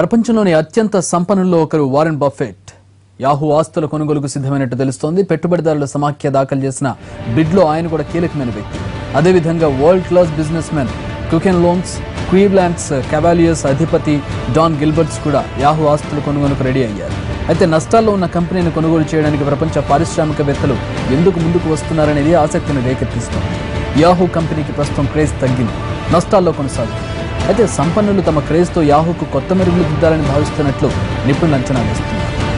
ప్రపంచంలోని అత్యంత సంపన్నుల్లో ఒకరు వారెన్ బఫెట్. యాహూ ఆస్తుల కొనుగోలుకు సిద్ధమైనట్టు తెలుస్తోంది. పెట్టుబడిదారుల సమాఖ్య దాఖలు చేసిన బిడ్లో ఆయన కూడా కీలకమైన వ్యక్తి. అదేవిధంగా world class businessmen Quicken Loans Cleveland's Cavaliers అధిపతి డాన్ గిల్బర్ట్స్ కూడా యాహూ ఆస్తుల కొనుగోలుకు రెడీ అయ్యారు. అయితే నష్టాల్లో ఉన్న కంపెనీని కొనుగోలు చేయడానికి ప్రపంచ పారిశ్రామికవేత్తలు ఎందుకు ముందుకు వస్తున్నారనేది ఆసక్తిని రేకెత్తిస్తోంది. యాహూ కంపెనీకి ప్రస్తుతం క్రేజ్ తగ్గింది. నష్టాల్లో కొనసాగుతుంది. అయితే సంపన్నులు తమ క్రేజ్తో యాహూకు కొత్త మెరుగులు దిద్దాలని భావిస్తున్నట్లు నిపుణులు అంచనా వేస్తున్నారు.